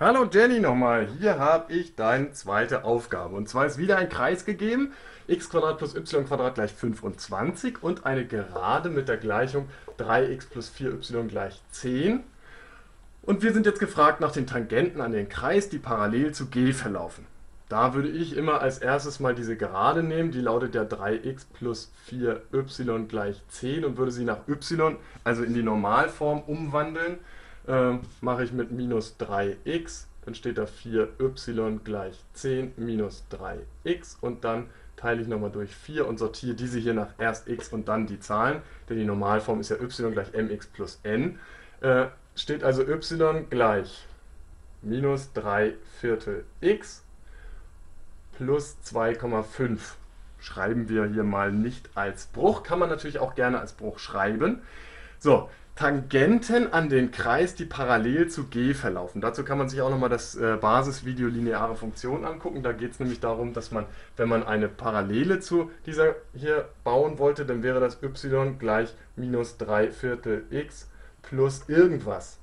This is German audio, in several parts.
Hallo Jenny nochmal, hier habe ich deine zweite Aufgabe. Und zwar ist wieder ein Kreis gegeben, x plus y gleich 25 und eine Gerade mit der Gleichung 3x plus 4y gleich 10. Und wir sind jetzt gefragt nach den Tangenten an den Kreis, die parallel zu g verlaufen. Da würde ich immer als erstes mal diese Gerade nehmen, die lautet ja 3x plus 4y gleich 10 und würde sie nach y, also in die Normalform umwandeln äh, mache ich mit minus 3x, dann steht da 4y gleich 10 minus 3x und dann teile ich nochmal durch 4 und sortiere diese hier nach erst x und dann die Zahlen, denn die Normalform ist ja y gleich mx plus n. Äh, steht also y gleich minus 3 Viertel x plus 2,5. Schreiben wir hier mal nicht als Bruch, kann man natürlich auch gerne als Bruch schreiben. So, Tangenten an den Kreis, die parallel zu G verlaufen. Dazu kann man sich auch nochmal das äh, Basisvideo lineare Funktion angucken. Da geht es nämlich darum, dass man, wenn man eine Parallele zu dieser hier bauen wollte, dann wäre das y gleich minus 3 Viertel x plus irgendwas.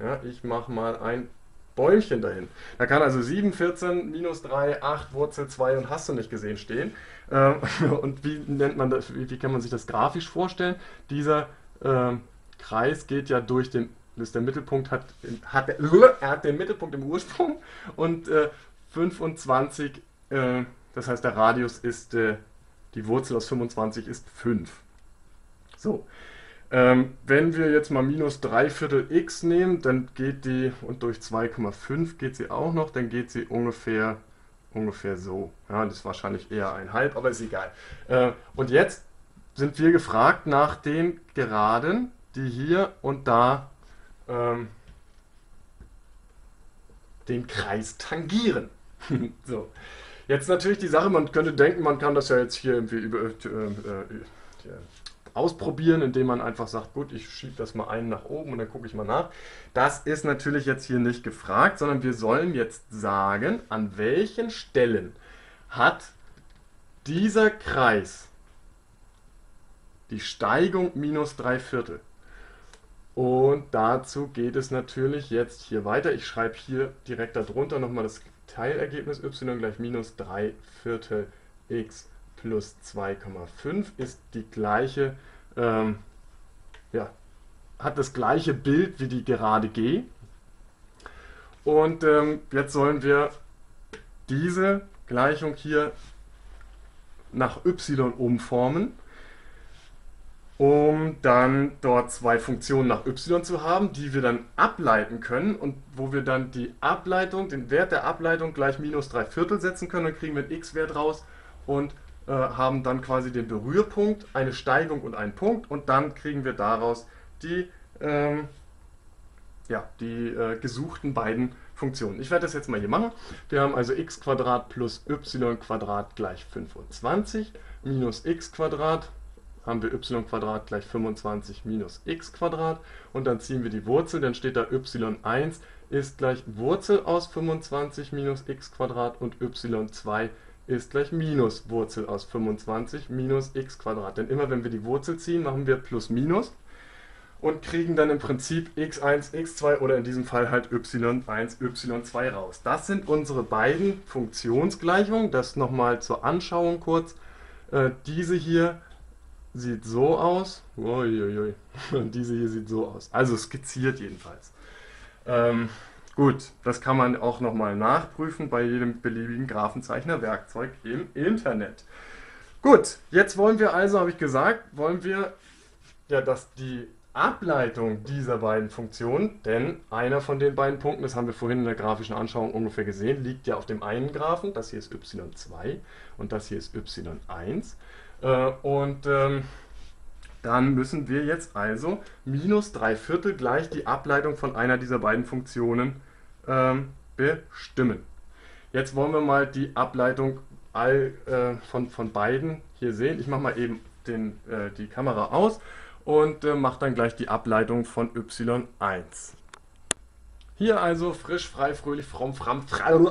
Ja, ich mache mal ein Bäumchen dahin. Da kann also 7, 14, minus 3, 8, Wurzel 2 und hast du nicht gesehen stehen. Ähm, und wie nennt man das, wie, kann man sich das grafisch vorstellen? Dieser ähm, Kreis geht ja durch den, ist der Mittelpunkt hat, hat er, hat den Mittelpunkt im Ursprung und äh, 25, äh, das heißt der Radius ist, äh, die Wurzel aus 25 ist 5. So, ähm, wenn wir jetzt mal minus 3 Viertel x nehmen, dann geht die, und durch 2,5 geht sie auch noch, dann geht sie ungefähr, ungefähr so. Ja, das ist wahrscheinlich eher ein halb, aber ist egal. Äh, und jetzt sind wir gefragt nach den Geraden, die hier und da ähm, den Kreis tangieren. so. Jetzt natürlich die Sache, man könnte denken, man kann das ja jetzt hier irgendwie über, äh, äh, ausprobieren, indem man einfach sagt, gut, ich schiebe das mal einen nach oben und dann gucke ich mal nach. Das ist natürlich jetzt hier nicht gefragt, sondern wir sollen jetzt sagen, an welchen Stellen hat dieser Kreis die Steigung minus 3 Viertel. Und dazu geht es natürlich jetzt hier weiter. Ich schreibe hier direkt darunter nochmal das Teilergebnis y gleich minus 3 Viertel x plus 2,5 ist die gleiche, ähm, ja, hat das gleiche Bild wie die Gerade g. Und ähm, jetzt sollen wir diese Gleichung hier nach y umformen um dann dort zwei Funktionen nach y zu haben, die wir dann ableiten können und wo wir dann die Ableitung, den Wert der Ableitung gleich minus 3 Viertel setzen können, dann kriegen wir einen x-Wert raus und äh, haben dann quasi den Berührpunkt, eine Steigung und einen Punkt und dann kriegen wir daraus die, ähm, ja, die äh, gesuchten beiden Funktionen. Ich werde das jetzt mal hier machen. Wir haben also x plus y gleich 25 minus x haben wir y gleich 25 minus x und dann ziehen wir die Wurzel, dann steht da y1 ist gleich Wurzel aus 25 minus x und y2 ist gleich minus Wurzel aus 25 minus x Denn immer wenn wir die Wurzel ziehen, machen wir plus minus und kriegen dann im Prinzip x1, x2 oder in diesem Fall halt y1, y2 raus. Das sind unsere beiden Funktionsgleichungen. Das nochmal zur Anschauung kurz. Äh, diese hier sieht so aus. Uiuiui. Und diese hier sieht so aus. Also skizziert jedenfalls. Ähm, gut, das kann man auch nochmal nachprüfen bei jedem beliebigen Graphenzeichner-Werkzeug im Internet. Gut, jetzt wollen wir also, habe ich gesagt, wollen wir ja, dass die Ableitung dieser beiden Funktionen, denn einer von den beiden Punkten, das haben wir vorhin in der grafischen Anschauung ungefähr gesehen, liegt ja auf dem einen Graphen, das hier ist y2 und das hier ist y1. Äh, und ähm, dann müssen wir jetzt also minus 3 Viertel gleich die Ableitung von einer dieser beiden Funktionen ähm, bestimmen. Jetzt wollen wir mal die Ableitung all, äh, von, von beiden hier sehen. Ich mache mal eben den, äh, die Kamera aus und äh, mache dann gleich die Ableitung von y1. Hier also frisch, frei, fröhlich, fromm, fram,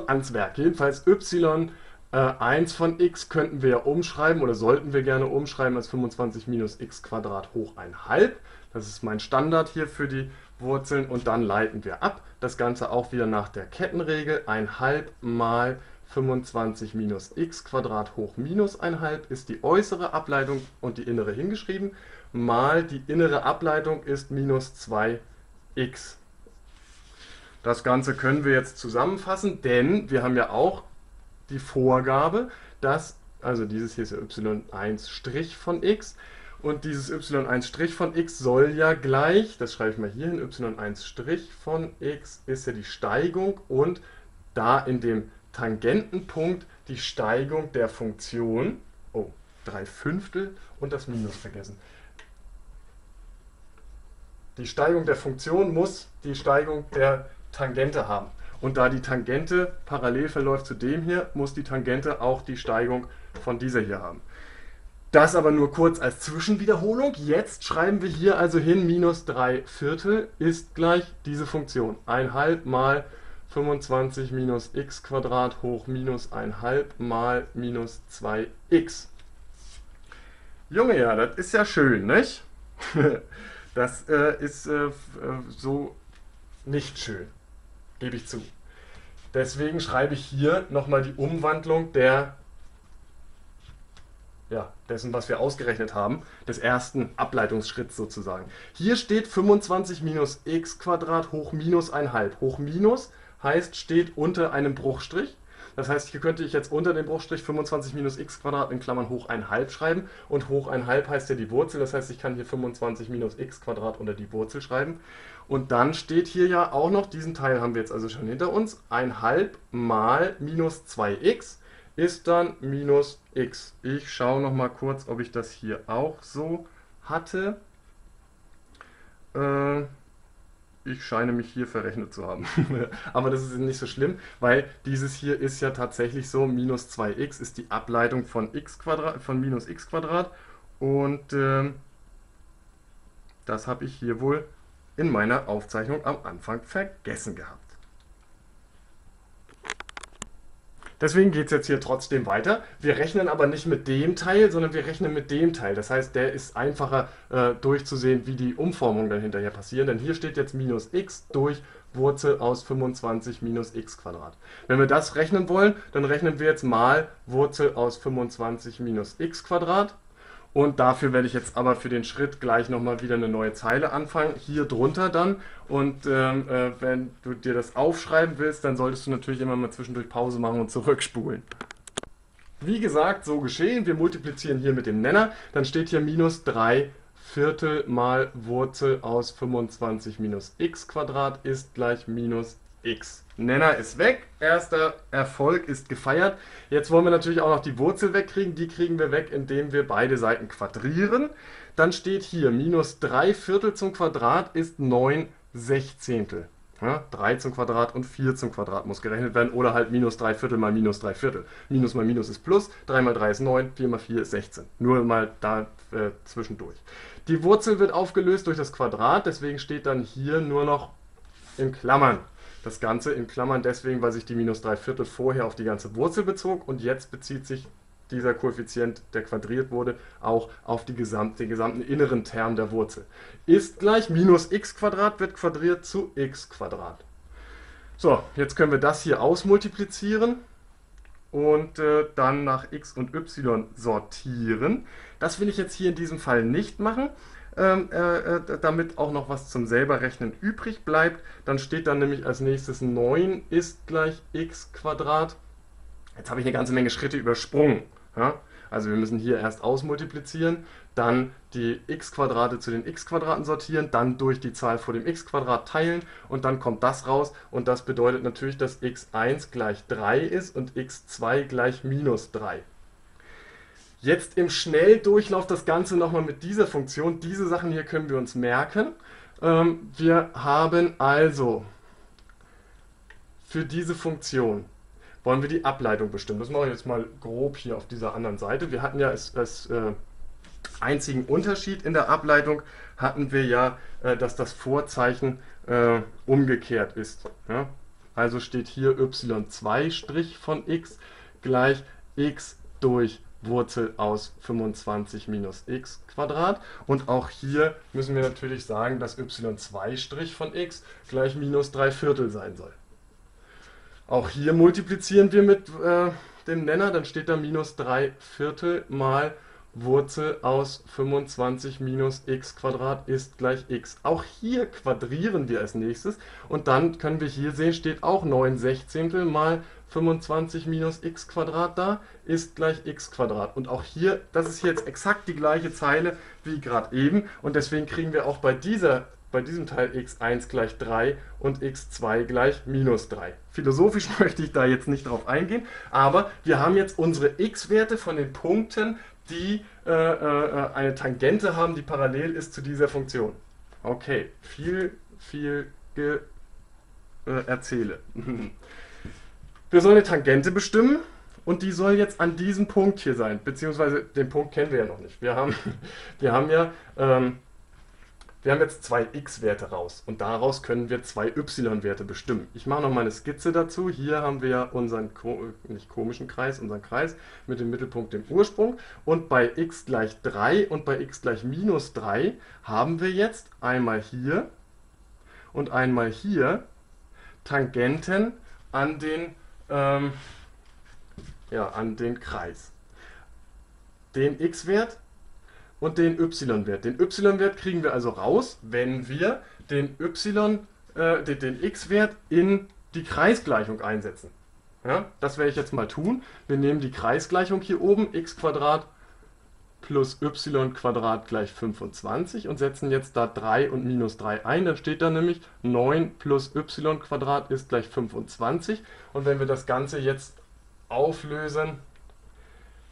ans Werk. Jedenfalls y äh, 1 von x könnten wir ja umschreiben oder sollten wir gerne umschreiben als 25 minus x Quadrat hoch 1 halb. Das ist mein Standard hier für die Wurzeln und dann leiten wir ab. Das Ganze auch wieder nach der Kettenregel. 1 mal 25 minus x Quadrat hoch minus 1 ist die äußere Ableitung und die innere hingeschrieben, mal die innere Ableitung ist minus 2x. Das Ganze können wir jetzt zusammenfassen, denn wir haben ja auch die Vorgabe, dass, also dieses hier ist ja y1' von x, und dieses y1' von x soll ja gleich, das schreibe ich mal hier hin, y1' von x ist ja die Steigung und da in dem Tangentenpunkt die Steigung der Funktion, oh, 3 Fünftel und das Minus vergessen. Die Steigung der Funktion muss die Steigung der Tangente haben. Und da die Tangente parallel verläuft zu dem hier, muss die Tangente auch die Steigung von dieser hier haben. Das aber nur kurz als Zwischenwiederholung. Jetzt schreiben wir hier also hin, minus 3 Viertel ist gleich diese Funktion. 1 mal 25 minus x Quadrat hoch minus 1 mal minus 2x. Junge, ja, das ist ja schön, nicht? Das äh, ist äh, äh, so nicht schön, gebe ich zu. Deswegen schreibe ich hier nochmal die Umwandlung der ja, dessen, was wir ausgerechnet haben, des ersten Ableitungsschritts sozusagen. Hier steht 25 minus x Quadrat hoch minus 1,5. Hoch minus heißt, steht unter einem Bruchstrich. Das heißt, hier könnte ich jetzt unter dem Bruchstrich 25 minus x Quadrat in Klammern hoch 1,5 schreiben. Und hoch 1,5 heißt ja die Wurzel. Das heißt, ich kann hier 25 minus x Quadrat unter die Wurzel schreiben. Und dann steht hier ja auch noch, diesen Teil haben wir jetzt also schon hinter uns, 1,5 mal minus 2x ist dann minus x. Ich schaue noch mal kurz, ob ich das hier auch so hatte. Äh, ich scheine mich hier verrechnet zu haben. Aber das ist nicht so schlimm, weil dieses hier ist ja tatsächlich so, minus 2x ist die Ableitung von, x Quadrat, von minus x Quadrat. Und äh, das habe ich hier wohl in meiner Aufzeichnung am Anfang vergessen gehabt. Deswegen geht es jetzt hier trotzdem weiter. Wir rechnen aber nicht mit dem Teil, sondern wir rechnen mit dem Teil. Das heißt, der ist einfacher äh, durchzusehen, wie die Umformungen dann hinterher passieren. Denn hier steht jetzt minus x durch Wurzel aus 25 minus x Quadrat. Wenn wir das rechnen wollen, dann rechnen wir jetzt mal Wurzel aus 25 minus x Quadrat. Und dafür werde ich jetzt aber für den Schritt gleich nochmal wieder eine neue Zeile anfangen, hier drunter dann. Und ähm, äh, wenn du dir das aufschreiben willst, dann solltest du natürlich immer mal zwischendurch Pause machen und zurückspulen. Wie gesagt, so geschehen. Wir multiplizieren hier mit dem Nenner. Dann steht hier minus 3 Viertel mal Wurzel aus 25 minus x Quadrat ist gleich minus x. Nenner ist weg, erster Erfolg ist gefeiert. Jetzt wollen wir natürlich auch noch die Wurzel wegkriegen. Die kriegen wir weg, indem wir beide Seiten quadrieren. Dann steht hier, minus 3 Viertel zum Quadrat ist 9 Sechzehntel. Ja, 3 zum Quadrat und 4 zum Quadrat muss gerechnet werden oder halt minus 3 Viertel mal minus 3 Viertel. Minus mal Minus ist Plus, 3 mal 3 ist 9, 4 mal 4 ist 16. Nur mal da äh, zwischendurch. Die Wurzel wird aufgelöst durch das Quadrat, deswegen steht dann hier nur noch in Klammern das Ganze in Klammern deswegen, weil sich die minus 3 Viertel vorher auf die ganze Wurzel bezog und jetzt bezieht sich dieser Koeffizient, der quadriert wurde, auch auf die gesamt, den gesamten inneren Term der Wurzel. Ist gleich minus x Quadrat wird quadriert zu x Quadrat. So, jetzt können wir das hier ausmultiplizieren und äh, dann nach x und y sortieren. Das will ich jetzt hier in diesem Fall nicht machen, ähm, äh, äh, damit auch noch was zum selberrechnen übrig bleibt. Dann steht dann nämlich als nächstes 9 ist gleich x Quadrat. Jetzt habe ich eine ganze Menge Schritte übersprungen. Ja? Also wir müssen hier erst ausmultiplizieren, dann die x Quadrate zu den x Quadraten sortieren, dann durch die Zahl vor dem x Quadrat teilen und dann kommt das raus und das bedeutet natürlich, dass x1 gleich 3 ist und x2 gleich minus 3. Jetzt im Schnelldurchlauf das Ganze nochmal mit dieser Funktion. Diese Sachen hier können wir uns merken. Ähm, wir haben also für diese Funktion wollen wir die Ableitung bestimmen. Das mache ich jetzt mal grob hier auf dieser anderen Seite. Wir hatten ja als, als äh, einzigen Unterschied in der Ableitung hatten wir ja, äh, dass das Vorzeichen äh, umgekehrt ist. Ja? Also steht hier y2' von x gleich x durch Wurzel aus 25 minus x Quadrat. Und auch hier müssen wir natürlich sagen, dass y2' von x gleich minus 3 Viertel sein soll. Auch hier multiplizieren wir mit äh, dem Nenner, dann steht da minus 3 Viertel mal Wurzel aus 25 minus x Quadrat ist gleich x. Auch hier quadrieren wir als nächstes und dann können wir hier sehen, steht auch 9 Sechzehntel mal 25 minus x Quadrat da ist gleich x Quadrat. Und auch hier, das ist jetzt exakt die gleiche Zeile wie gerade eben und deswegen kriegen wir auch bei dieser bei diesem Teil x1 gleich 3 und x2 gleich minus 3. Philosophisch möchte ich da jetzt nicht drauf eingehen, aber wir haben jetzt unsere x-Werte von den Punkten, die äh, äh, eine Tangente haben, die parallel ist zu dieser Funktion. Okay, viel, viel äh, erzähle. Wir sollen eine Tangente bestimmen und die soll jetzt an diesem Punkt hier sein, beziehungsweise den Punkt kennen wir ja noch nicht. Wir haben, wir haben ja ähm, wir haben jetzt zwei x-Werte raus und daraus können wir zwei y-Werte bestimmen. Ich mache noch mal eine Skizze dazu. Hier haben wir unseren, nicht komischen Kreis, unseren Kreis mit dem Mittelpunkt dem Ursprung. Und bei x gleich 3 und bei x gleich minus 3 haben wir jetzt einmal hier und einmal hier Tangenten an den, ähm, ja, an den Kreis. Den x-Wert und den y-Wert. Den y-Wert kriegen wir also raus, wenn wir den y, äh, den, den x-Wert in die Kreisgleichung einsetzen. Ja, das werde ich jetzt mal tun. Wir nehmen die Kreisgleichung hier oben, x plus y gleich 25 und setzen jetzt da 3 und minus 3 ein. Dann steht da nämlich 9 plus y ist gleich 25. Und wenn wir das Ganze jetzt auflösen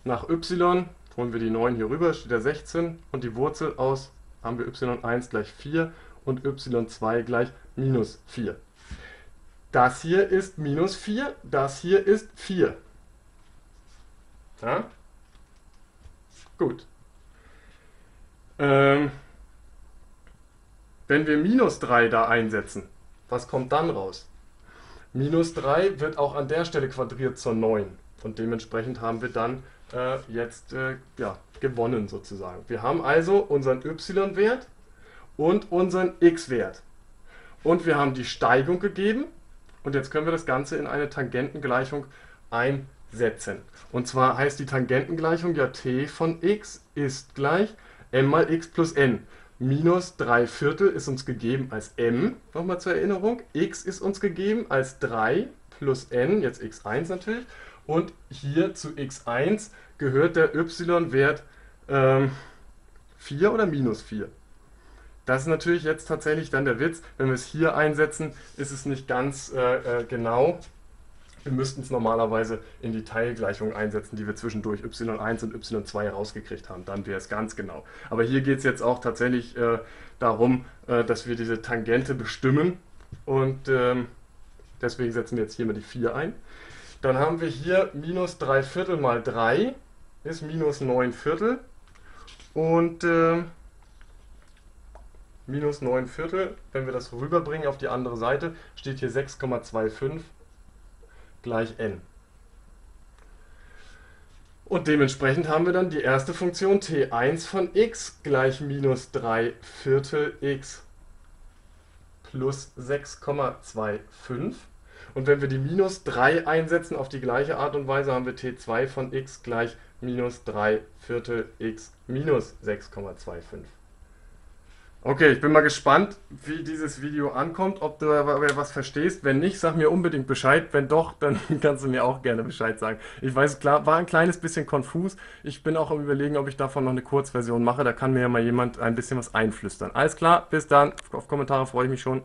nach y, holen wir die 9 hier rüber, steht da 16 und die Wurzel aus haben wir y1 gleich 4 und y2 gleich minus 4. Das hier ist minus 4, das hier ist 4. Ja? Gut. Ähm, wenn wir minus 3 da einsetzen, was kommt dann raus? Minus 3 wird auch an der Stelle quadriert zur 9 und dementsprechend haben wir dann äh, jetzt äh, ja, gewonnen sozusagen. Wir haben also unseren y-Wert und unseren x-Wert. Und wir haben die Steigung gegeben und jetzt können wir das Ganze in eine Tangentengleichung einsetzen. Und zwar heißt die Tangentengleichung ja t von x ist gleich m mal x plus n. Minus 3 Viertel ist uns gegeben als m, nochmal zur Erinnerung. x ist uns gegeben als 3 plus n, jetzt x1 natürlich. Und hier zu x1 gehört der y-Wert ähm, 4 oder minus 4. Das ist natürlich jetzt tatsächlich dann der Witz. Wenn wir es hier einsetzen, ist es nicht ganz äh, äh, genau. Wir müssten es normalerweise in die Teilgleichung einsetzen, die wir zwischendurch y1 und y2 rausgekriegt haben. Dann wäre es ganz genau. Aber hier geht es jetzt auch tatsächlich äh, darum, äh, dass wir diese Tangente bestimmen. Und ähm, deswegen setzen wir jetzt hier mal die 4 ein. Dann haben wir hier minus 3 Viertel mal 3 ist minus 9 Viertel. Und äh, minus 9 Viertel, wenn wir das rüberbringen auf die andere Seite, steht hier 6,25 gleich n. Und dementsprechend haben wir dann die erste Funktion t1 von x gleich minus 3 Viertel x plus 6,25 und wenn wir die minus 3 einsetzen auf die gleiche Art und Weise, haben wir t2 von x gleich minus 3 Viertel x minus 6,25. Okay, ich bin mal gespannt, wie dieses Video ankommt, ob du was verstehst. Wenn nicht, sag mir unbedingt Bescheid. Wenn doch, dann kannst du mir auch gerne Bescheid sagen. Ich weiß, klar, war ein kleines bisschen konfus. Ich bin auch am überlegen, ob ich davon noch eine Kurzversion mache. Da kann mir ja mal jemand ein bisschen was einflüstern. Alles klar, bis dann. Auf Kommentare freue ich mich schon.